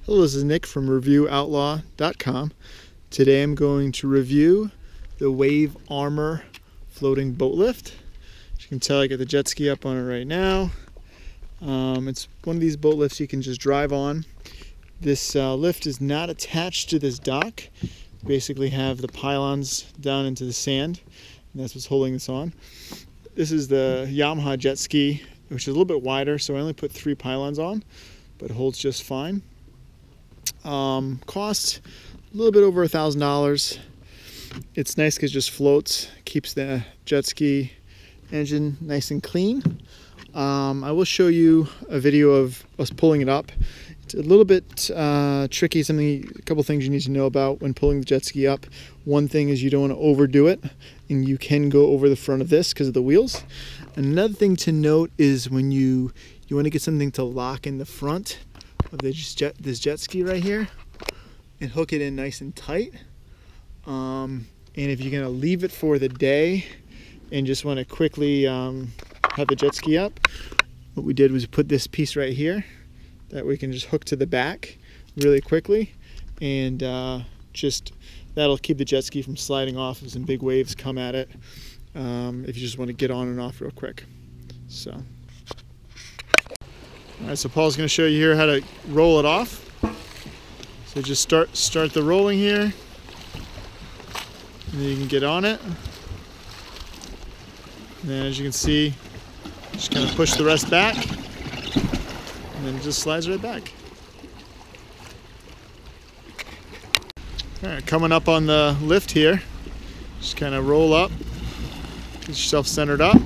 people, this is Nick from ReviewOutlaw.com. Today I'm going to review the Wave Armor floating boat lift. As you can tell, I got the jet ski up on it right now. Um, it's one of these boat lifts you can just drive on. This uh, lift is not attached to this dock. You basically have the pylons down into the sand, and that's what's holding this on. This is the Yamaha jet ski, which is a little bit wider, so I only put three pylons on, but holds just fine. Um, cost a little bit over a thousand dollars. It's nice because it just floats, keeps the jet ski engine nice and clean. Um, I will show you a video of us pulling it up. It's a little bit uh, tricky, something, a couple things you need to know about when pulling the jet ski up. One thing is you don't want to overdo it, and you can go over the front of this because of the wheels. Another thing to note is when you you want to get something to lock in the front of this jet, this jet ski right here and hook it in nice and tight. Um, and if you're to leave it for the day and just want to quickly um, have the jet ski up, what we did was put this piece right here that we can just hook to the back really quickly and uh, just that'll keep the jet ski from sliding off as some big waves come at it um, if you just want to get on and off real quick. So, all right, so Paul's going to show you here how to roll it off. So just start start the rolling here, and then you can get on it. And then as you can see, just kind of push the rest back, and then it just slides right back. All right, coming up on the lift here, just kind of roll up, get yourself centered up.